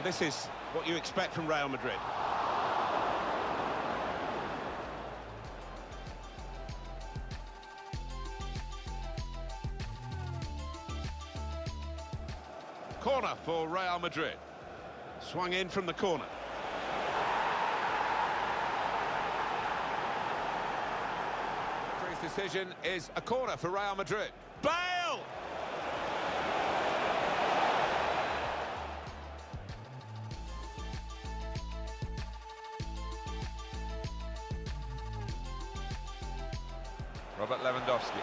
And this is what you expect from Real Madrid. Corner for Real Madrid. Swung in from the corner. Decision is a corner for Real Madrid. Bale! Robert Lewandowski.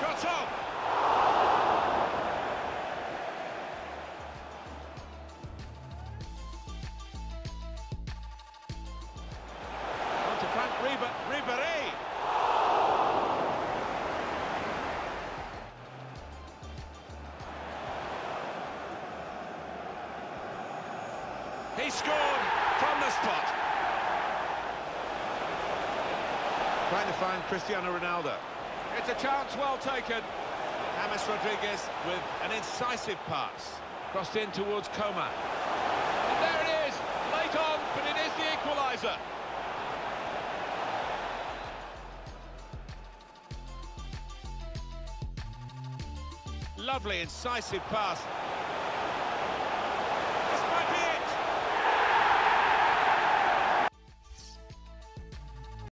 Shot on! He scored from the spot. Trying to find Cristiano Ronaldo. It's a chance well taken. James Rodriguez with an incisive pass. Crossed in towards Coman. And there it is, late on, but it is the equaliser. Lovely incisive pass